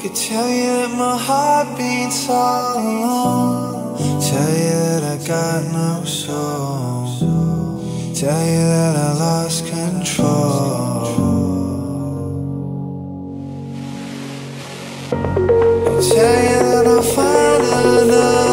Could tell you that my heart beats all alone. Tell you that I got no soul. Tell you that I lost control. Tell you that I'll find another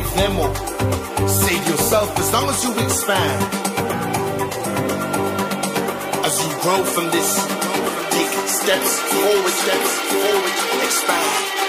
save them or save yourself as long as you expand. As you grow from this, take steps forward, steps forward, expand.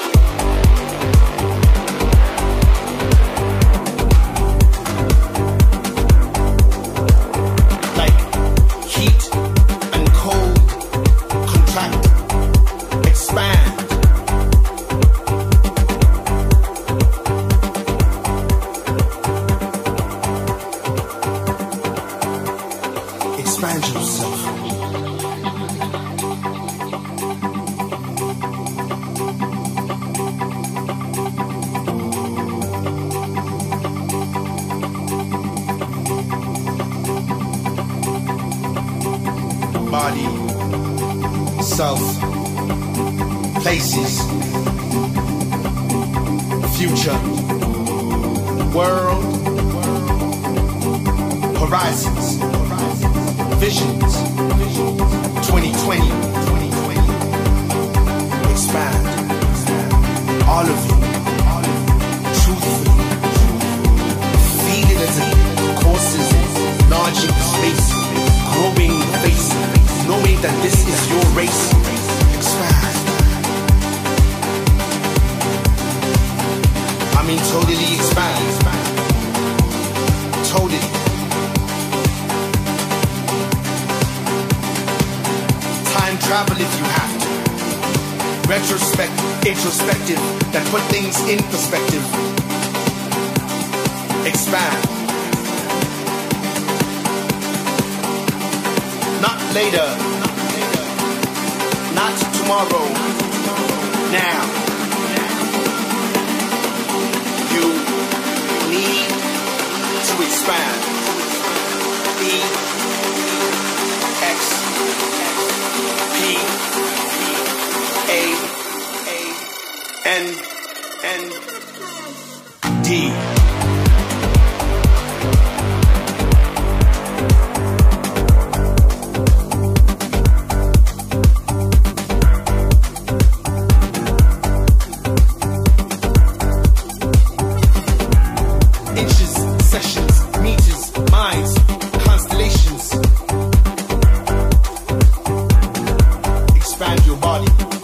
expand your body.